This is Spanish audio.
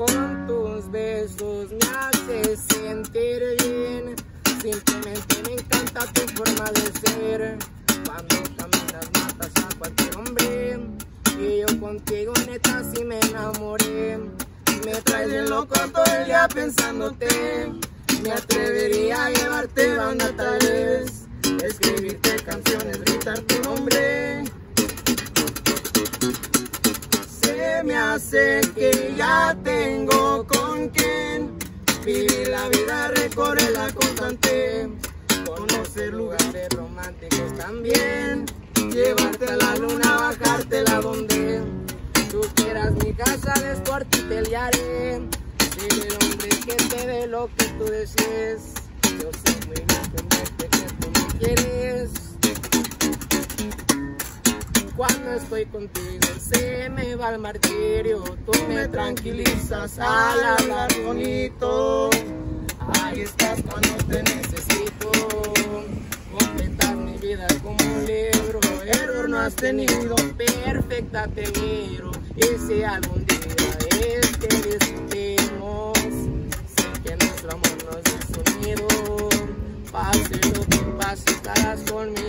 con tus besos me haces sentir bien. Simplemente me encanta tu forma de ser. Cuando caminas matas a cualquier hombre. Y yo contigo neta sí me enamoré. Me traes de loco todo el día pensándote. Me atrevería a llevarte banda tal vez. Escribirte canciones, Me hace que ya tengo con quien vivir la vida, recorrerla constante. Conocer lugares románticos también. Llevarte a la luna, bajártela donde tú quieras. Mi casa descuartiteliaré. Ser el hombre que te dé lo que tú desees. Yo sé muy bien que tú me quieres. Cuando estoy contigo se me va el martirio. Tú me tranquilizas al hablar bonito. Ahí estás cuando te necesito. Completar mi vida como un libro. Error no has tenido, perfecta te miro. Y si algún día es que discutimos, sé que nuestro amor no es unido. Pase lo que pase, estarás conmigo.